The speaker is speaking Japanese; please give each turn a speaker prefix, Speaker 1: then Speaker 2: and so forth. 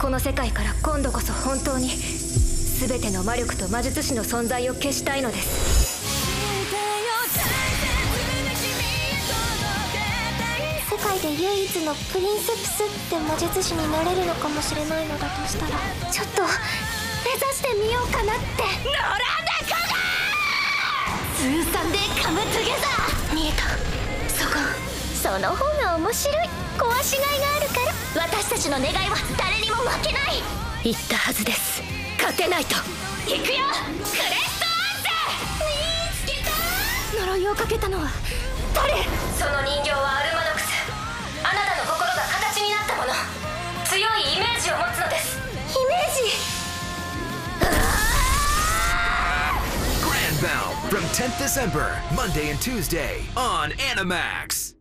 Speaker 1: この世界から今度こそ本当に全ての魔力と魔術師の存在を消したいのです。
Speaker 2: 世界で唯一のプリンセプスって魔術師になれるのかもしれないのだとしたらちょっと目指してみようかなって。
Speaker 3: 野良猫が通算でカムトゥゲザー
Speaker 2: 見えた。そこその方が面白い。壊しがいがあるから。
Speaker 3: 私たちの願いは誰にも
Speaker 1: 言ったはずです。勝てないと。
Speaker 3: 行くよ。クレストアン
Speaker 2: 見つけた呪いをかけたのは誰？
Speaker 1: その人形はアルマノクス。あなたの心が形になったもの。強いイメージを持つのです。
Speaker 2: イメージ
Speaker 4: ？Grand Bound from 10th December, Monday and Tuesday on Animax.